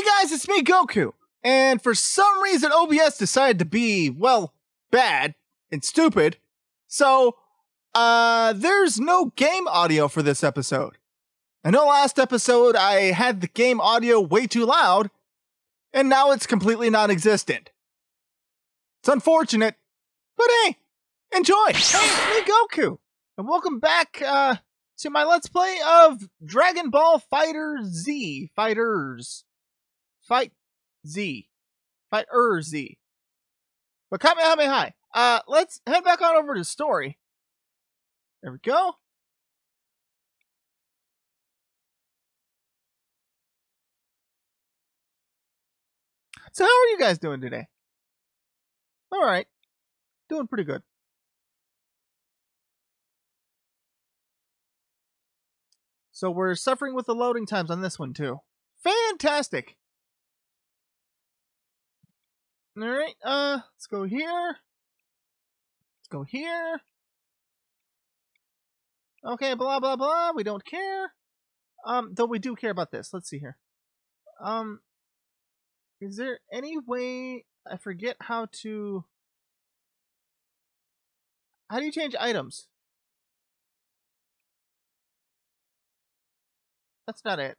Hey guys, it's me, Goku. And for some reason, OBS decided to be, well, bad and stupid. So, uh, there's no game audio for this episode. I know last episode I had the game audio way too loud, and now it's completely non existent. It's unfortunate, but hey, enjoy! Hey, it's me, Goku! And welcome back, uh, to my Let's Play of Dragon Ball Fighter Z. Fighters. Fight Z. Fighter Z. But Kamehameha. Uh, let's head back on over to story. There we go. So how are you guys doing today? All right. Doing pretty good. So we're suffering with the loading times on this one too. Fantastic. All right, uh, let's go here. Let's go here. Okay, blah blah blah. We don't care. Um, though we do care about this. Let's see here. Um, is there any way I forget how to? How do you change items? That's not it.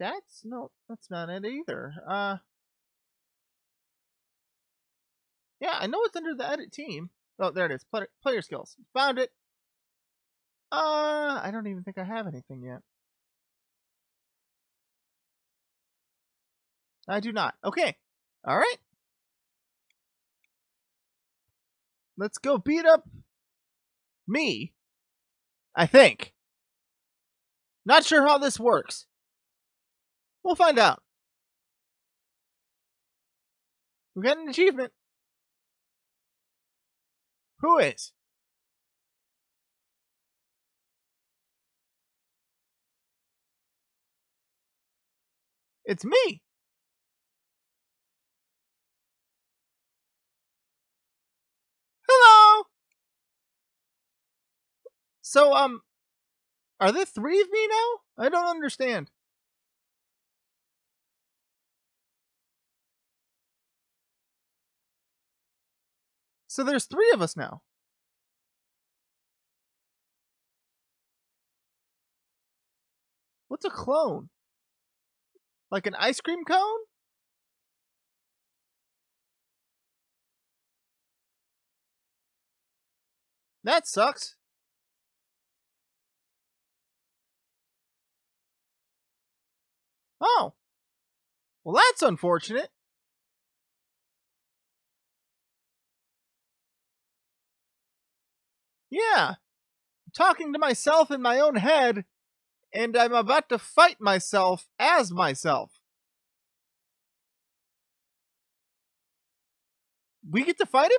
Stats? No, that's not it either. Uh Yeah, I know it's under the edit team. Oh, there it is. Player, player skills. Found it. Uh, I don't even think I have anything yet. I do not. Okay. All right. Let's go beat up me. I think. Not sure how this works. We'll find out. We got an achievement. Who is? It's me. Hello. So, um, are there three of me now? I don't understand. So there's three of us now. What's a clone? Like an ice cream cone? That sucks. Oh. Well, that's unfortunate. Yeah. I'm talking to myself in my own head, and I'm about to fight myself as myself. We get to fight him?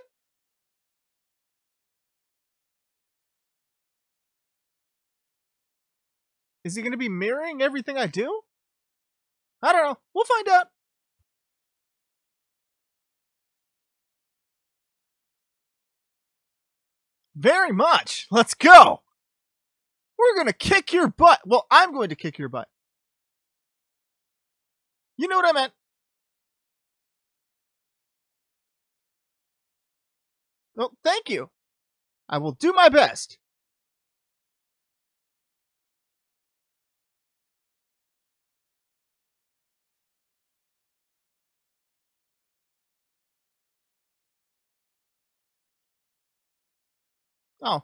Is he going to be mirroring everything I do? I don't know. We'll find out. Very much. Let's go. We're going to kick your butt. Well, I'm going to kick your butt. You know what I meant. Well, thank you. I will do my best. Oh.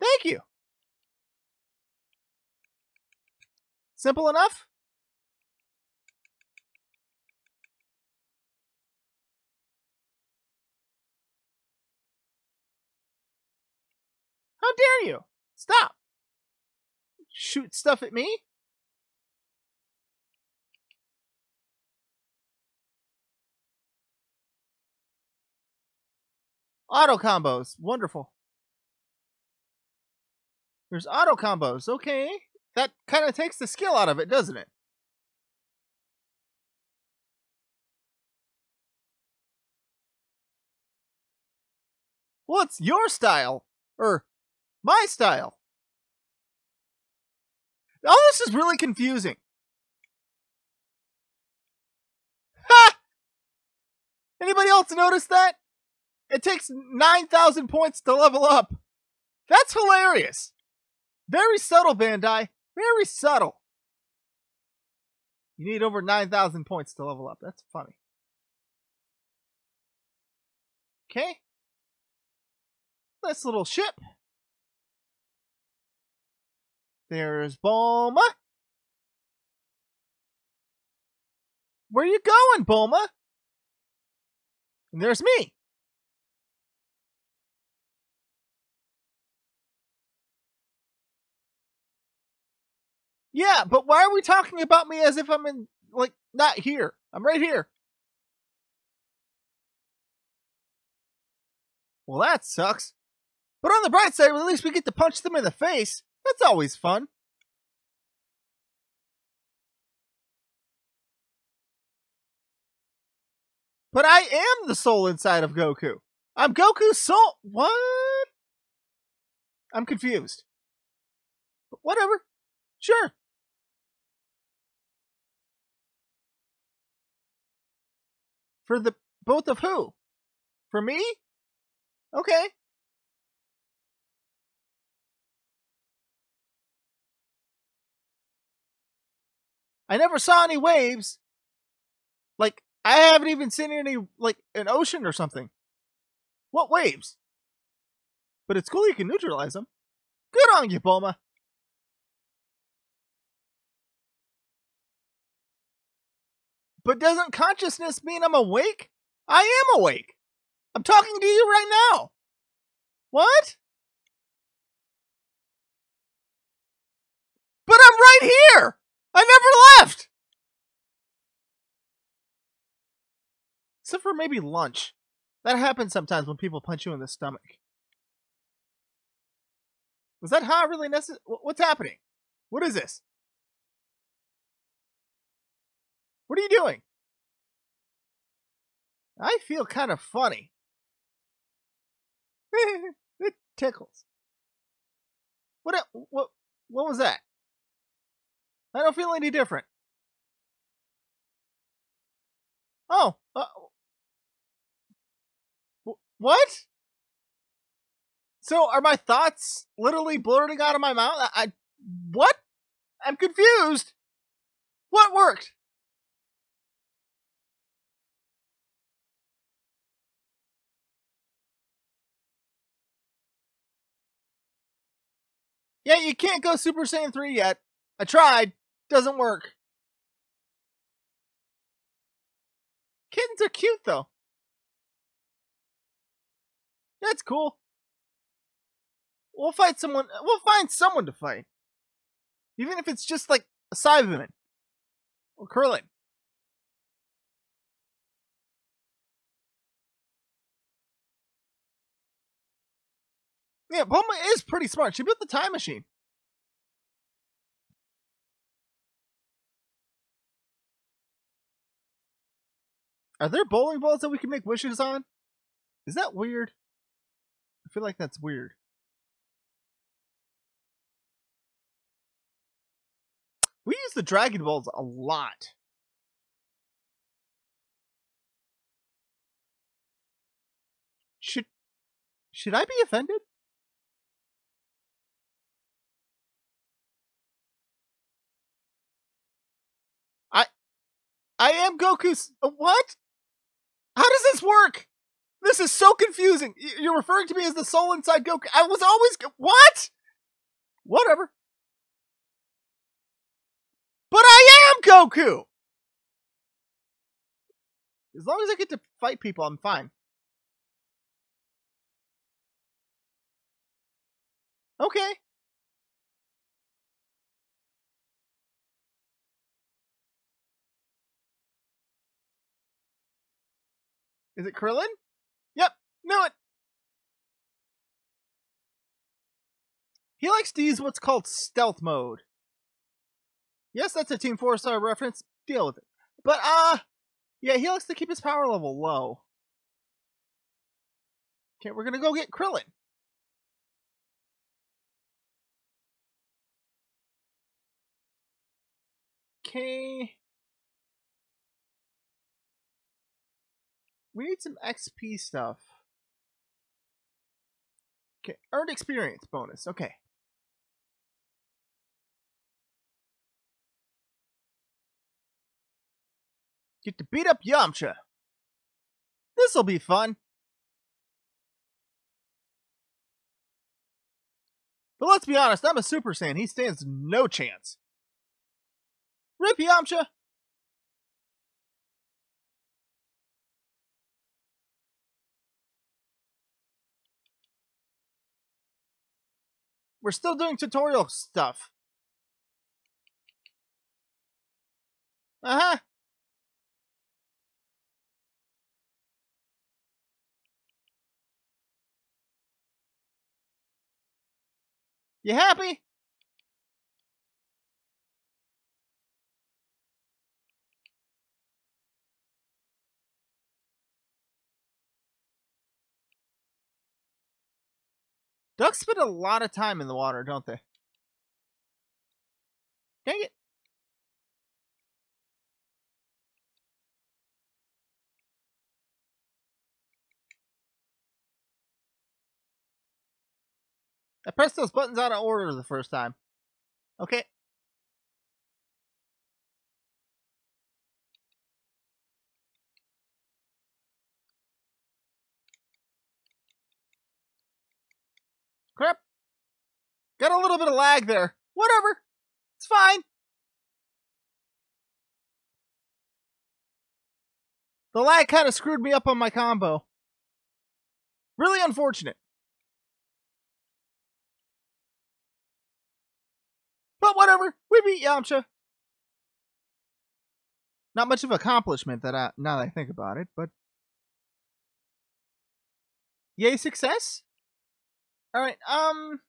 Thank you. Simple enough? How dare you? Stop. Shoot stuff at me? Auto combos. Wonderful. There's auto combos. Okay. That kind of takes the skill out of it, doesn't it? What's your style? Or my style? All this is really confusing. Ha! Anybody else notice that? It takes 9,000 points to level up. That's hilarious. Very subtle, Bandai. Very subtle. You need over 9,000 points to level up. That's funny. Okay. This little ship. There's Bulma. Where you going, Bulma? And there's me. Yeah, but why are we talking about me as if I'm in, like, not here? I'm right here. Well, that sucks. But on the bright side, at least we get to punch them in the face. That's always fun. But I am the soul inside of Goku. I'm Goku's soul. What? I'm confused. But whatever. Sure. For the both of who? For me? Okay. I never saw any waves. Like, I haven't even seen any, like, an ocean or something. What waves? But it's cool you can neutralize them. Good on you, Bulma. But doesn't consciousness mean I'm awake? I am awake. I'm talking to you right now. What? But I'm right here. I never left. Except for maybe lunch. That happens sometimes when people punch you in the stomach. Was that hot really necessary? What's happening? What is this? What are you doing? I feel kind of funny. it tickles. What, what, what was that? I don't feel any different. Oh, uh, what? So are my thoughts literally blurting out of my mouth? I, I what? I'm confused. What worked? Yeah, you can't go Super Saiyan 3 yet. I tried. Doesn't work. Kittens are cute, though. That's cool. We'll fight someone. We'll find someone to fight. Even if it's just like a Saibaman or Krillin. Yeah, Bulma is pretty smart. She built the time machine. Are there bowling balls that we can make wishes on? Is that weird? I feel like that's weird. We use the Dragon Balls a lot. Should should I be offended? I am Goku's. Uh, what? How does this work? This is so confusing. You're referring to me as the soul inside Goku. I was always. What? Whatever. But I am Goku! As long as I get to fight people, I'm fine. Okay. Is it Krillin? Yep, knew it. He likes to use what's called stealth mode. Yes, that's a Team 4 star reference. Deal with it. But, uh, yeah, he likes to keep his power level low. Okay, we're gonna go get Krillin. Okay. We need some XP stuff. Okay, earned experience bonus. Okay. Get to beat up Yamcha. This'll be fun. But let's be honest, I'm a Super Saiyan. He stands no chance. Rip Yamcha! We're still doing tutorial stuff. Uh-huh. You happy? Ducks spend a lot of time in the water, don't they? Dang it. I pressed those buttons out of order the first time. Okay. Crap. Got a little bit of lag there. Whatever. It's fine. The lag kind of screwed me up on my combo. Really unfortunate. But whatever, we beat Yamcha. Not much of accomplishment that I now that I think about it, but yay success. All right, um,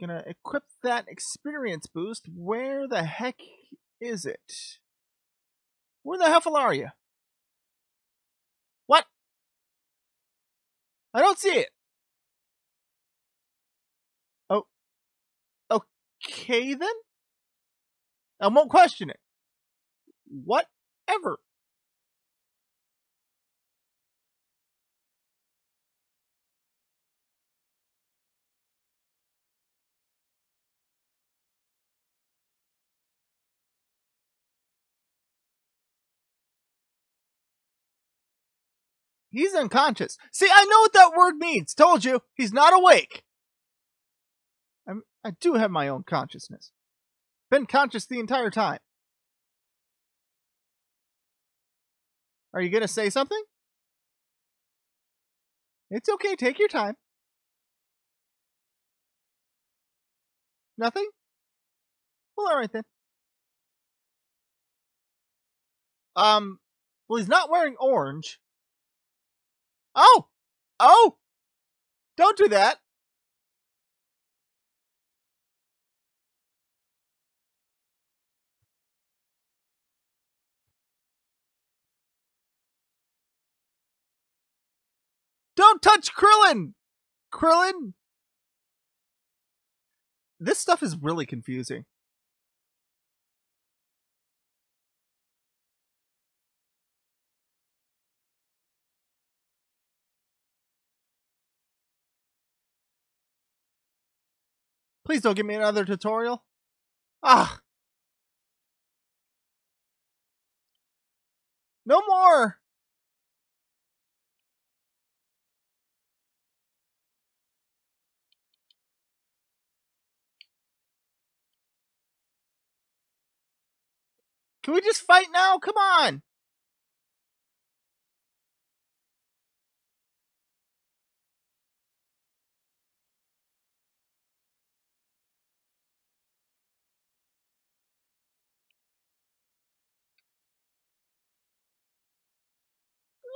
gonna equip that experience boost. Where the heck is it? Where the hell are you? What? I don't see it. Oh, okay then. I won't question it. Whatever. He's unconscious. See, I know what that word means. Told you, he's not awake. I'm, I do have my own consciousness. Been conscious the entire time. Are you gonna say something? It's okay, take your time. Nothing? Well, alright then. Um, well, he's not wearing orange. Oh! Oh! Don't do that! Don't touch Krillin! Krillin! This stuff is really confusing. Please don't give me another tutorial. Ah! No more! Can we just fight now? Come on!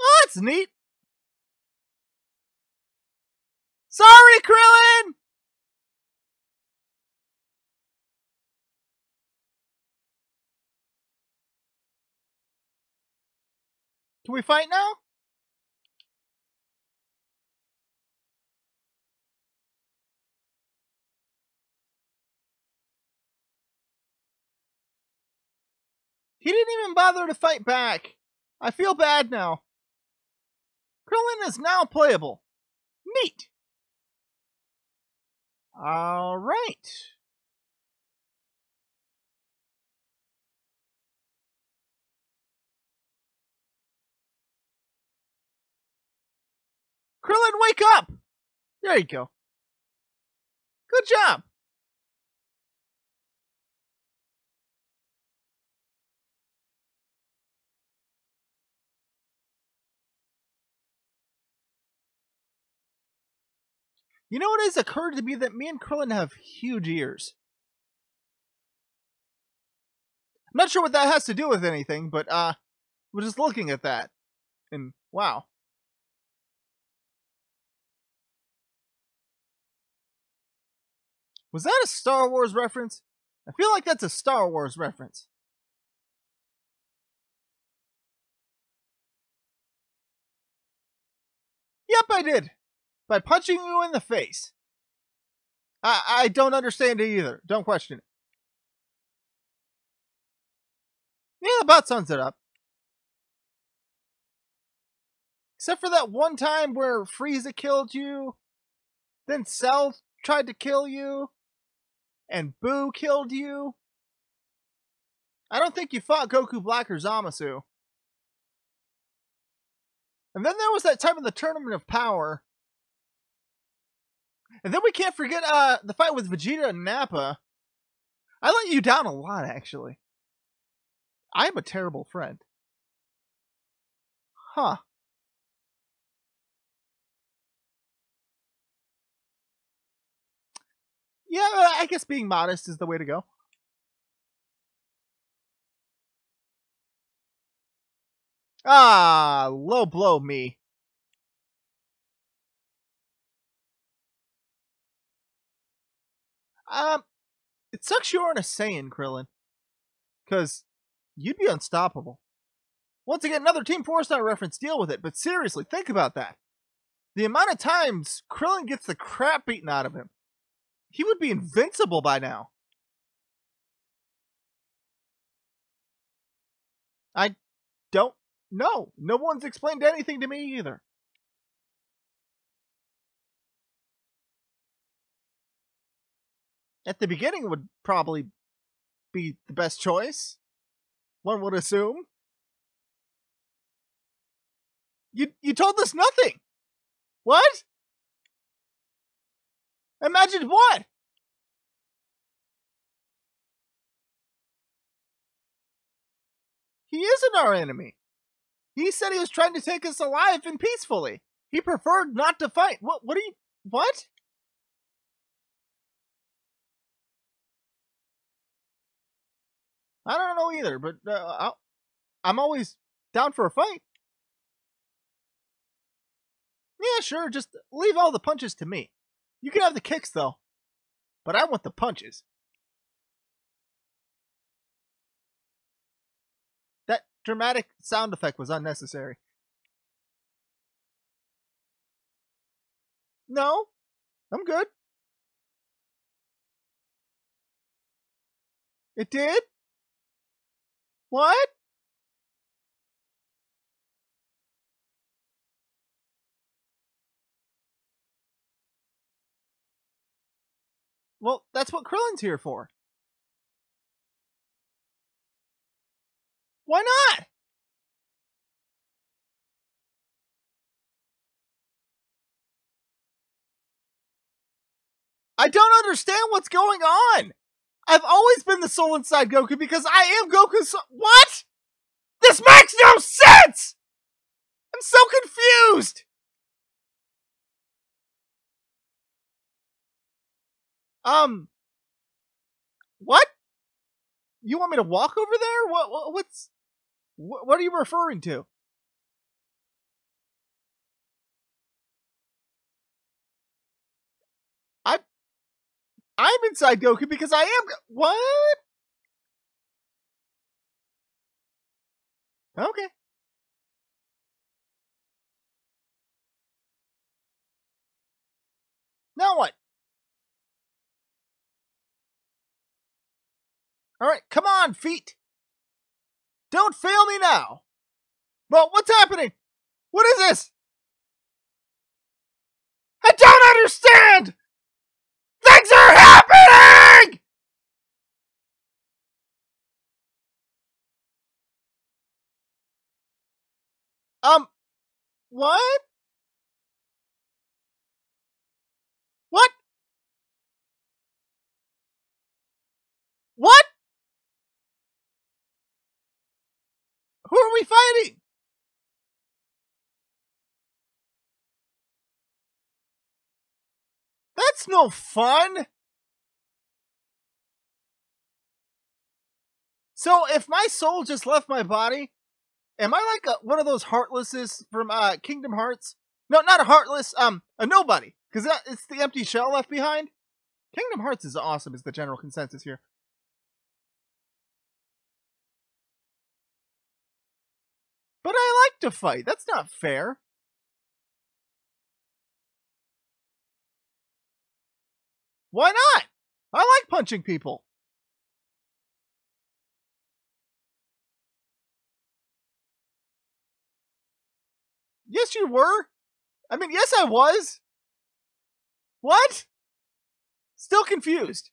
Oh, that's neat. Sorry, Krillin! Can we fight now? He didn't even bother to fight back. I feel bad now. Krillin is now playable. Neat. All right. Krillin, wake up! There you go. Good job. You know what has occurred to me that me and Krillin have huge ears. I'm not sure what that has to do with anything, but uh we're just looking at that. And wow. Was that a Star Wars reference? I feel like that's a Star Wars reference. Yep, I did by punching you in the face. I, I don't understand it either. Don't question it. Yeah, about sums it up. Except for that one time where Frieza killed you, then Cell tried to kill you, and Buu killed you. I don't think you fought Goku Black or Zamasu. And then there was that time in the Tournament of Power and then we can't forget uh the fight with Vegeta and Nappa. I let you down a lot, actually. I am a terrible friend. Huh. Yeah, I guess being modest is the way to go. Ah, low blow me. Um, it sucks you aren't a Saiyan, Krillin. Because you'd be unstoppable. Once again, another Team Four Star reference, deal with it. But seriously, think about that. The amount of times Krillin gets the crap beaten out of him. He would be invincible by now. I don't know. No one's explained anything to me either. At the beginning would probably be the best choice. One would assume. You you told us nothing. What? Imagine what? He isn't our enemy. He said he was trying to take us alive and peacefully. He preferred not to fight. What what are you what? I don't know either, but uh, I'm always down for a fight. Yeah, sure, just leave all the punches to me. You can have the kicks, though. But I want the punches. That dramatic sound effect was unnecessary. No, I'm good. It did? What? Well, that's what Krillin's here for. Why not? I don't understand what's going on. I've always been the soul inside Goku because I am Goku's. What? This makes no sense! I'm so confused! Um, what? You want me to walk over there? What, what what's what, what are you referring to? I'm inside Goku because I am. What? Okay. Now what? All right, come on, feet. Don't fail me now. Well, what's happening? What is this? I don't understand! Things are happening! Um, what? What? What? Who are we fighting? That's no fun. So if my soul just left my body, am I like a, one of those heartlesses from uh, Kingdom Hearts? No, not a heartless, um, a nobody, because it's the empty shell left behind. Kingdom Hearts is awesome, is the general consensus here. But I like to fight. That's not fair. Why not? I like punching people. Yes, you were. I mean, yes, I was. What? Still confused.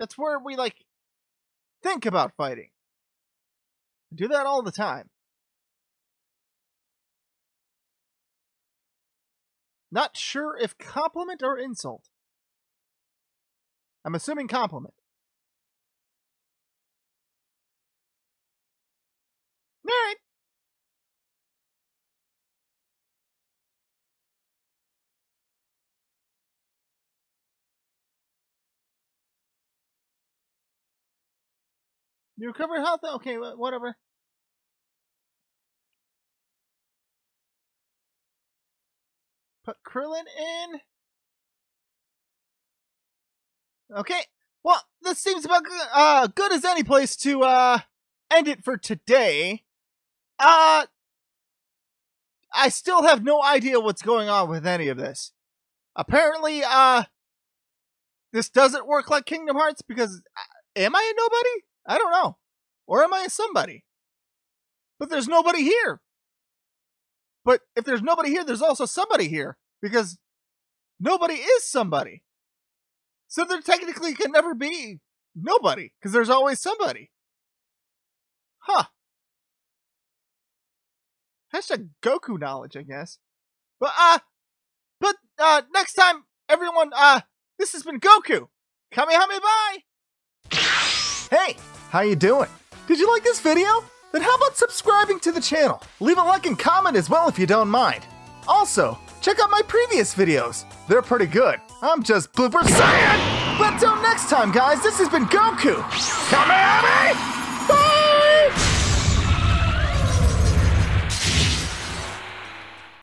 That's where we, like, think about fighting. I do that all the time. Not sure if compliment or insult. I'm assuming compliment. Alright. You recover health? Okay, whatever. Put Krillin in. Okay. Well, this seems about uh, good as any place to uh, end it for today. Uh, I still have no idea what's going on with any of this. Apparently, uh, this doesn't work like Kingdom Hearts because uh, am I a nobody? I don't know. Or am I a somebody? But there's nobody here. But if there's nobody here, there's also somebody here because nobody is somebody. So there technically can never be nobody because there's always somebody. Huh. Hashtag Goku knowledge, I guess. But uh, but uh, next time, everyone, uh, this has been Goku. Kamehameha bye. Hey, how you doing? Did you like this video? Then how about subscribing to the channel? Leave a like and comment as well if you don't mind. Also, check out my previous videos. They're pretty good. I'm just Blooper Saiyan! But until next time, guys, this has been Goku! Kamehameha!